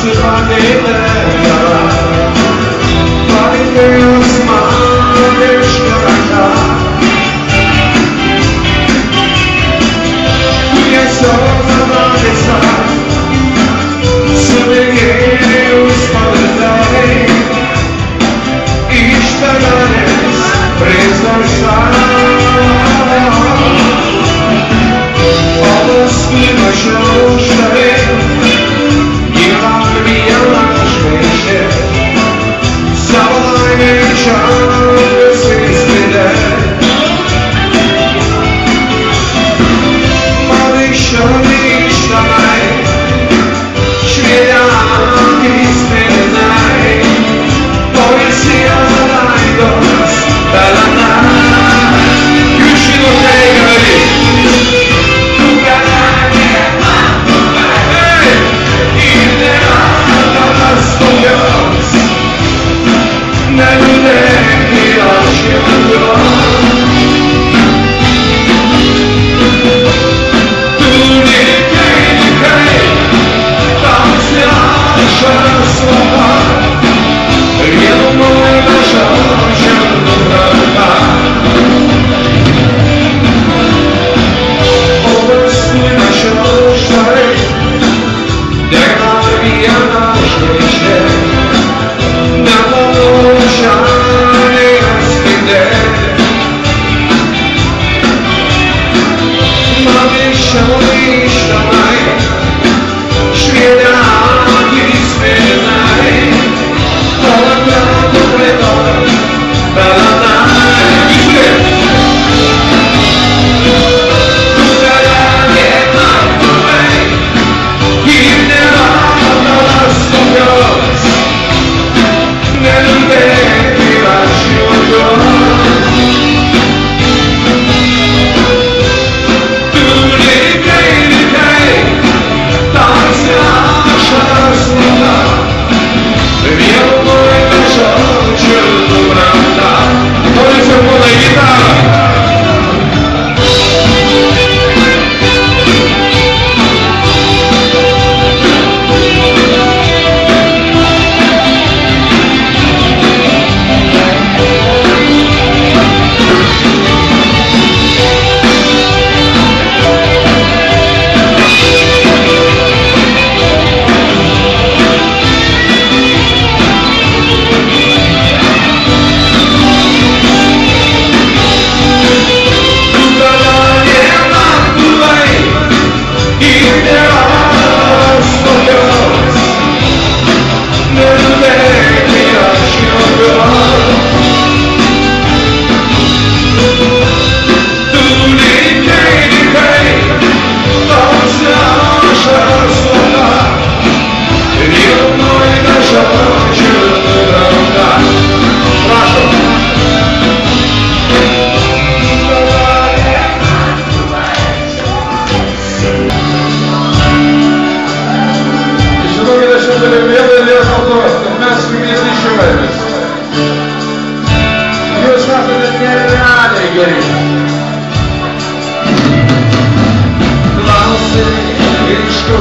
Savalainen čas Savaşını nereye gelin? Fransız, Erişko,